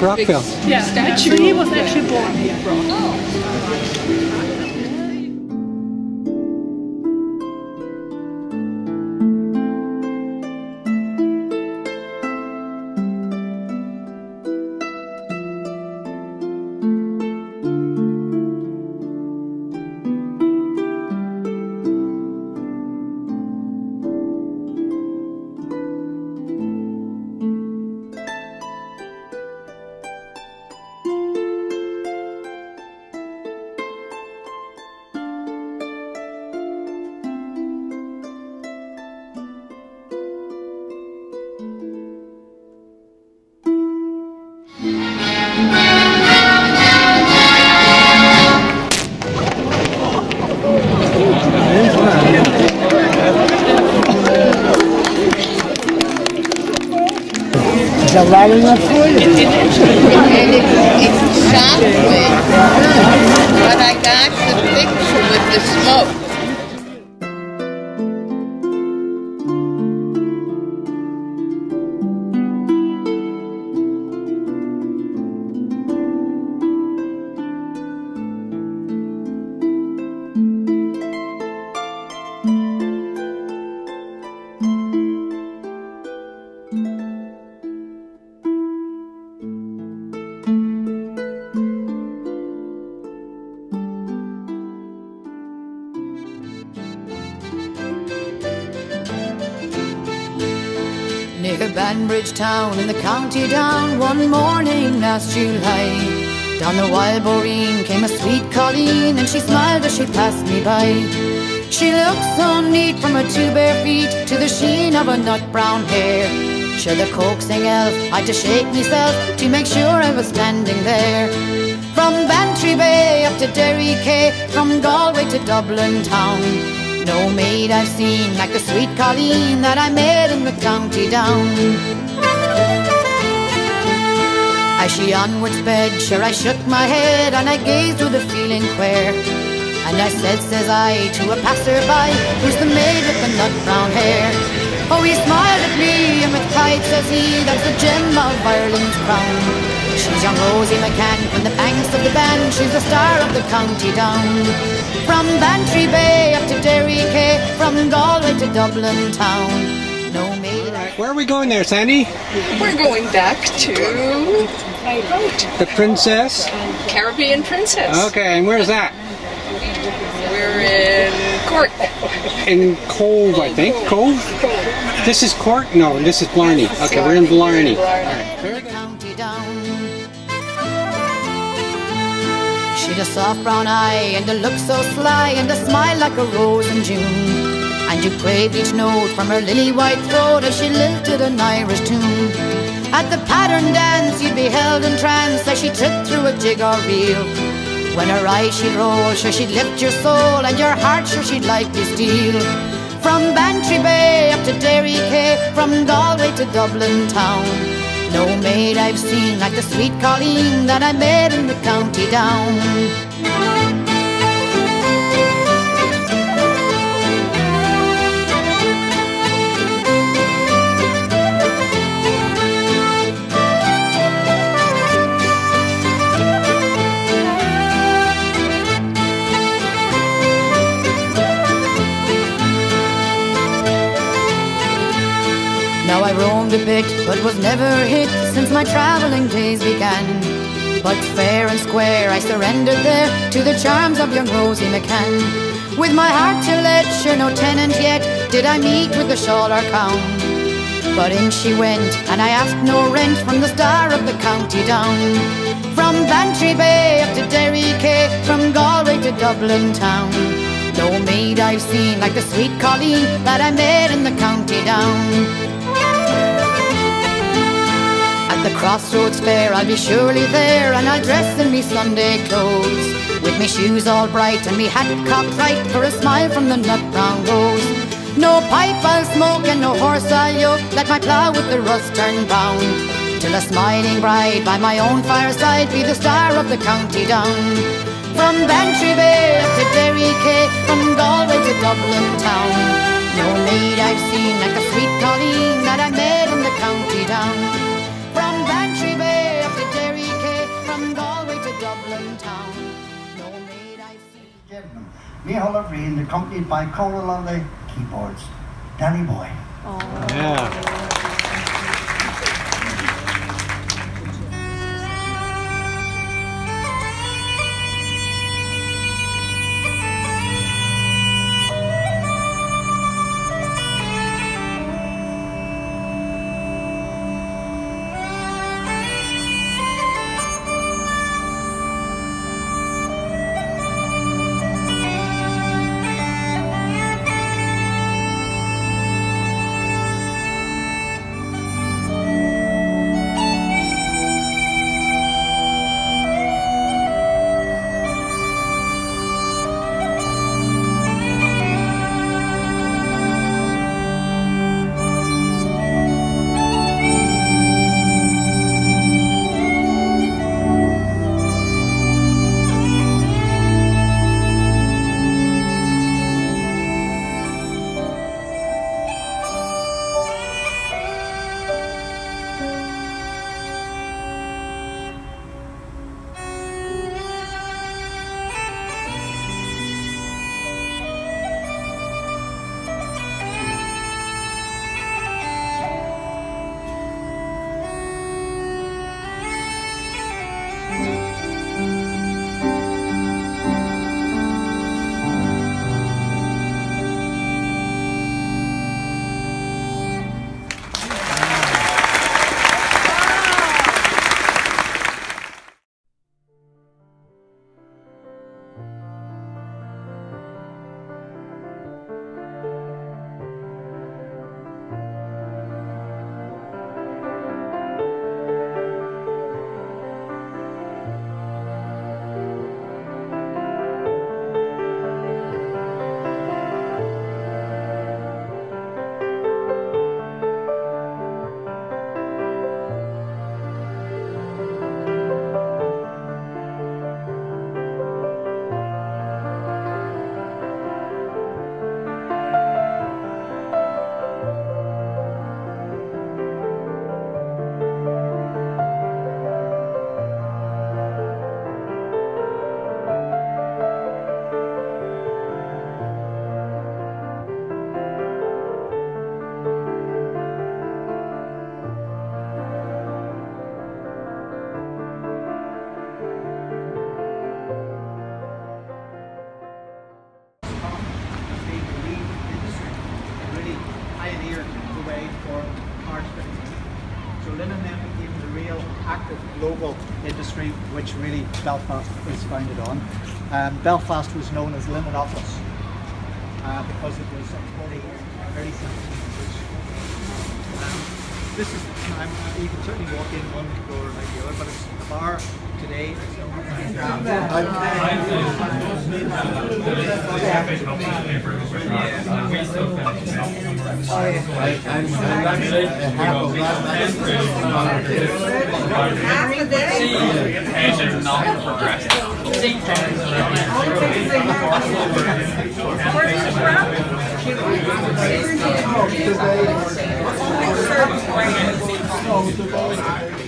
Yeah, Brockville. Yeah, statue. So he was actually born here. Oh. That loud enough for you? And it, it's chocolate. But I got the picture with the smoke. Banbridge town in the county down one morning last July. Down the wild boreen came a sweet colleen and she smiled as she passed me by. She looked so neat from her two bare feet to the sheen of her nut brown hair. Sure the coaxing elf I had to shake myself to make sure I was standing there. From Bantry Bay up to Derry Quay, from Galway to Dublin town. No maid I've seen like the sweet Colleen that I met in the county down. As she onward sped, sure I shook my head and I gazed with a feeling queer. And I said, says I, to a passerby, who's the maid with the nut brown hair? Oh, he smiled at me and with pride says he, that's the gem of Ireland's crown. She's young Rosie McCann from the banks of the Bann, she's the star of the county down. From Bantry Bay up to Derry Quay, from Galway to Dublin town. No maid I Where are we going there, Sandy? We're going back to The Princess? Caribbean Princess. Okay, and where's that? We're in Cork. In Cobh, I think. Cobh? This is Cork? No, this is Blarney. Okay, we're in Blarney. Alright, very good. A soft brown eye and a look so sly and a smile like a rose in June. And you craved each note from her lily white throat as she lilted an Irish tune. At the pattern dance you'd be held in trance as she tripped through a jig or reel. When her eyes she'd roll, sure she'd lift your soul and your heart sure she'd like to steal. From Bantry Bay up to Derry Quay, from Galway to Dublin town. No maid I've seen like the sweet Colleen that I met in the county down. Now I roamed a bit, but was never hit since my travelling days began. But fair and square, I surrendered there to the charms of young Rosie McCann. With my heart to let, sure no tenant yet, did I meet with the shawl or gown. But in she went, and I asked no rent from the star of the county down. From Bantry Bay up to Derry Quay, from Galway to Dublin town. No maid I've seen like the sweet Colleen that I met in the county down. At the crossroads fair, I'll be surely there, and I'll dress in me Sunday clothes. With me shoes all bright and me hat cocked right for a smile from the nut brown rose. No pipe I'll smoke and no horse I'll yoke, let my plough with the rust turn brown. Till a smiling bride by my own fireside be the star of the county down. From Bantry Bay up to Derry Quay, from Galway to Dublin town. No maid I've seen like the sweet Colleen that I met in the county down. Gentlemen, Micheál Green, accompanied by Coral on the keyboards. Danny Boy. Yeah. Belfast was founded on. Um, Belfast was known as Office uh, because it was early, early 1700s. This is the time, you can certainly walk in one door like the other, but it's the bar today is known as Asian not progressed.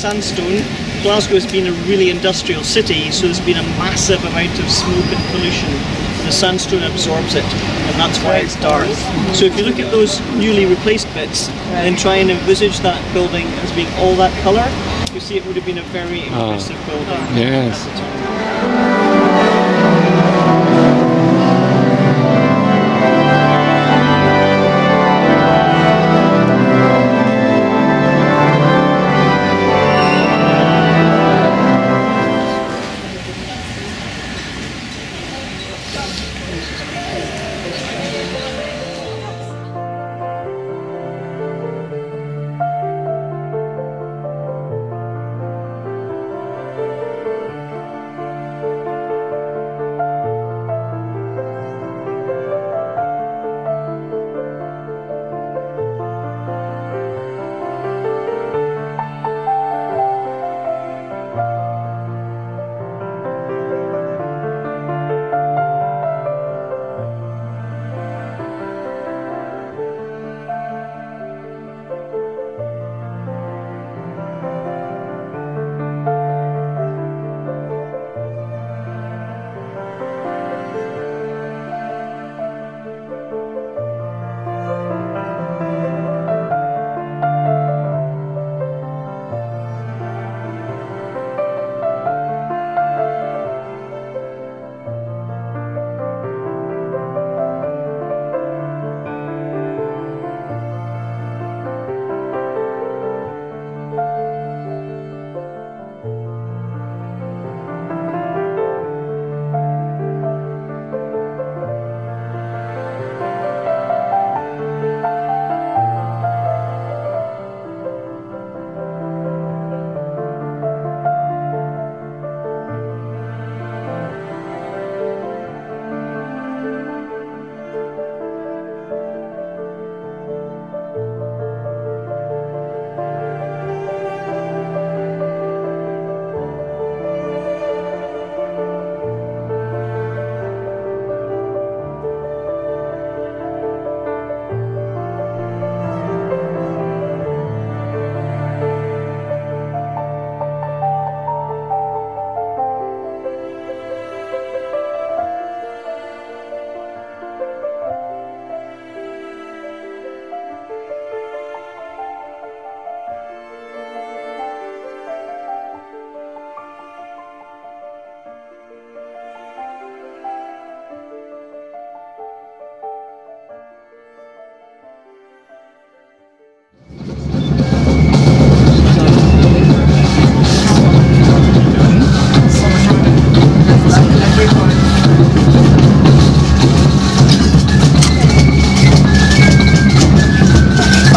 Sandstone. Glasgow has been a really industrial city, so there's been a massive amount of smoke and pollution the sandstone absorbs it, and that's why it's dark. So if you look at those newly replaced bits, and then try and envisage that building as being all that colour, you see it would have been a very ah. impressive building yes.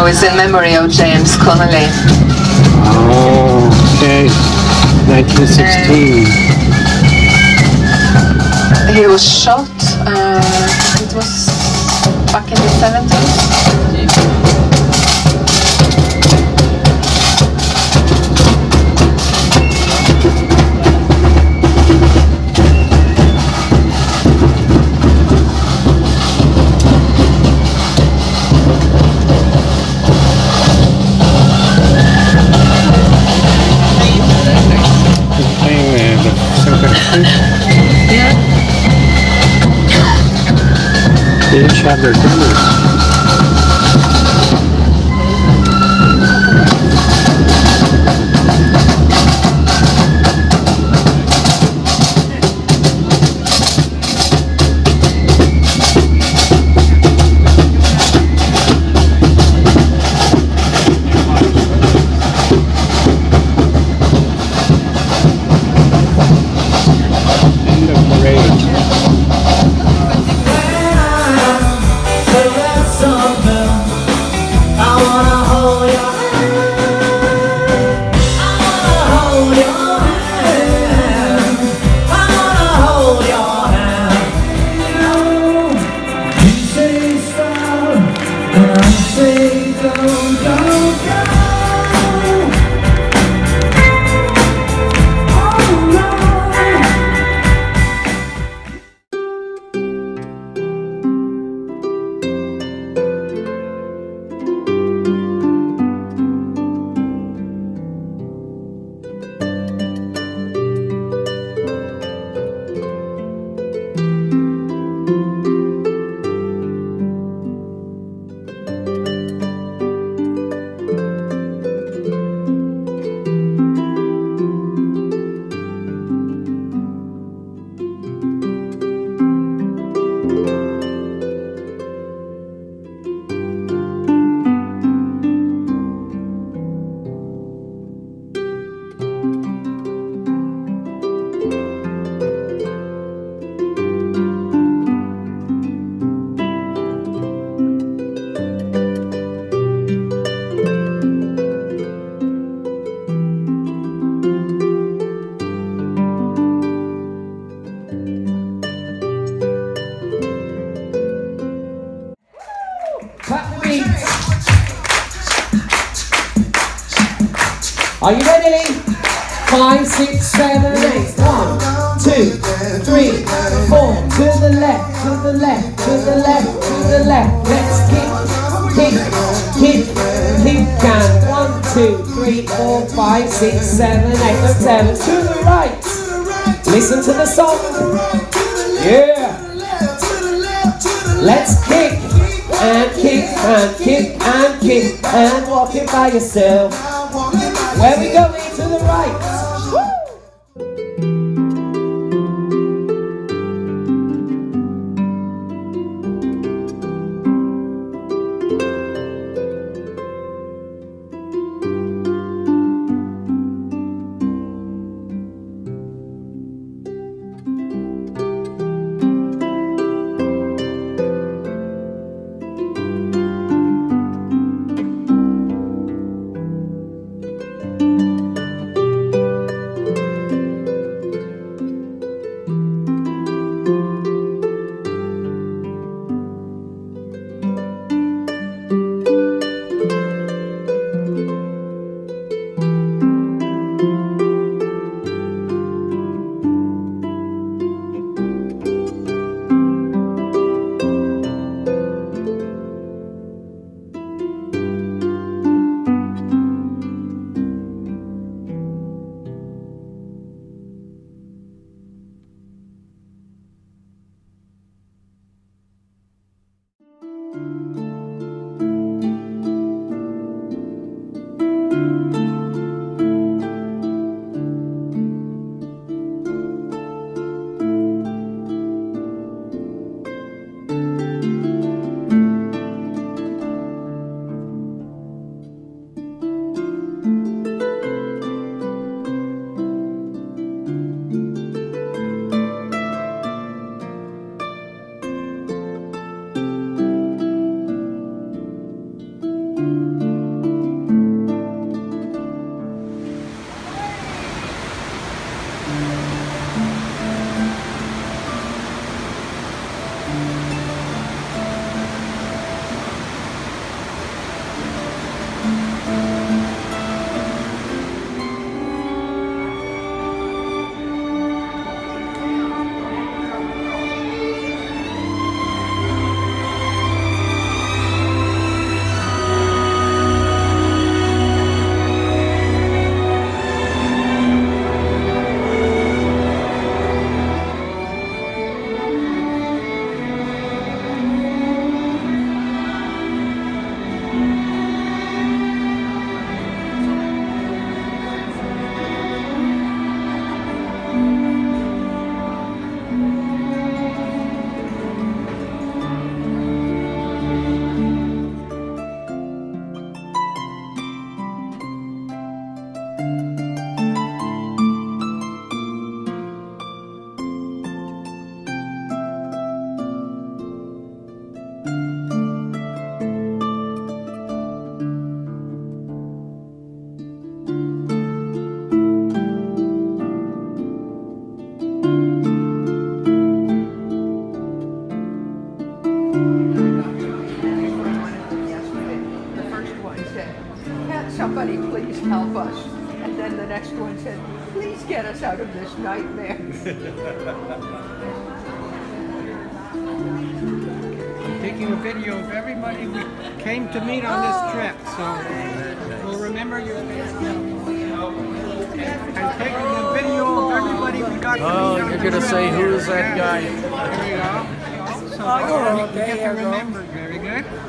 Oh, it's in memory of James Connolly. Oh, okay. 1916. He was shot, uh, it was back in the 70s. Have their drummers. Six, seven, eight. Let's seven. To the right. Listen to the song. Yeah. Let's kick and kick and kick and kick and walk it by yourself. Where we going? To the right. Música The first one said, "Can't somebody please help us?" And then the next one said, "Please get us out of this nightmare." I'm taking a video of everybody we came to meet on this oh. trip, so we'll remember your face. I'm taking a video of everybody we got to meet Oh, you're gonna say who's that Yeah. guy? Oh, oh get to you go. remember. Very good.